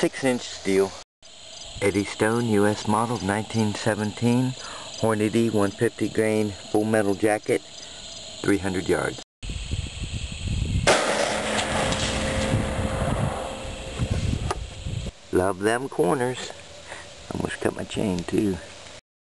6-inch steel. Eddystone, U.S. model, 1917. Hornady 150 grain full metal jacket, 300 yards. Love them corners. Almost cut my chain too.